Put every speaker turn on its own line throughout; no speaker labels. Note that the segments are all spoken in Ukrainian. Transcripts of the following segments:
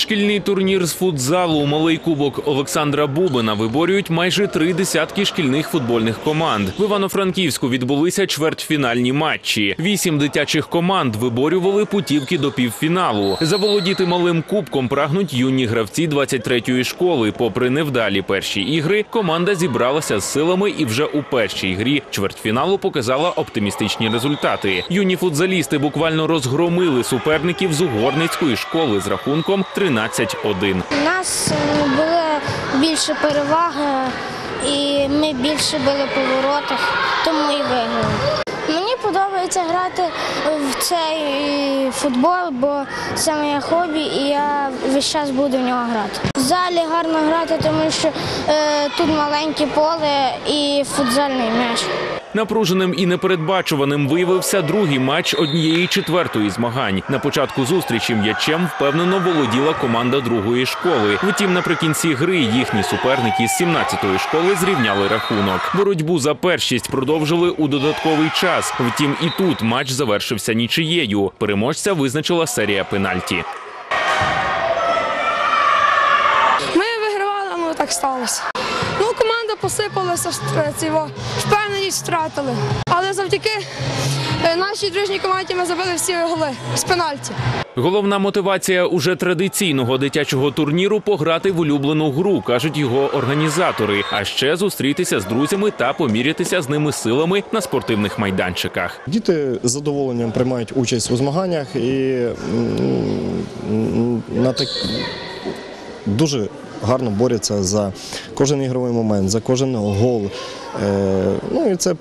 Шкільний турнір з футзалу Малий кубок Олександра Бубина виборюють майже три десятки шкільних футбольних команд. В Івано-Франківську відбулися чвертьфінальні матчі. Вісім дитячих команд виборювали путівки до півфіналу. Заволодіти малим кубком прагнуть юні гравці 23-ї школи. Попри невдалі перші ігри, команда зібралася з силами і вже у першій грі чвертьфіналу показала оптимістичні результати. Юні футзалісти буквально розгромили суперників з угорницької школи з рахунком 13-1.
У нас е, була більше переваги, і ми більше били по воротах, тому і виграли. Мені подобається грати в цей футбол, бо це моє хобі, і я весь час буду в нього грати. В залі гарно грати, тому що е, тут маленьке поле і футзальний м'яч.
Напруженим і непередбачуваним виявився другий матч однієї четвертої змагань. На початку зустрічі м'ячем впевнено володіла команда другої школи. Втім, наприкінці гри їхні суперники з 17-ї школи зрівняли рахунок. Боротьбу за першість продовжили у додатковий час. Втім, і тут матч завершився нічиєю. Переможця визначила серія пенальті.
Ми вигравали, але так сталося. Команда посипалася, во, впевненість втратили. Але завдяки е, нашій дружній команді ми забили всі голи з пенальті.
Головна мотивація уже традиційного дитячого турніру пограти в улюблену гру, кажуть його організатори. А ще зустрітися з друзями та помірятися з ними силами на спортивних майданчиках.
Діти з задоволенням приймають участь у змаганнях і на так дуже гарно борються за кожен ігровий момент, за кожен гол. Е, Ну і це е,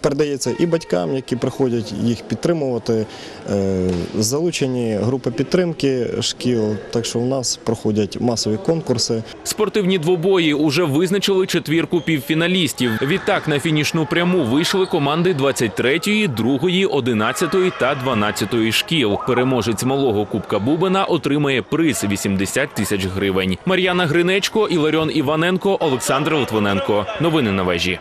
передається і батькам, які приходять їх підтримувати. Е, Залучені групи підтримки шкіл. Так що в нас проходять масові конкурси.
Спортивні двобої уже визначили четвірку півфіналістів. Відтак на фінішну пряму вийшли команди 23-ї, 2-ї, 11-ї та 12-ї шкіл. Переможець малого кубка Бубина отримає приз 80 тисяч гривень. Мар'яна Гринечко, Іларіон Іваненко, Олександр Литвиненко. Новини на вежі.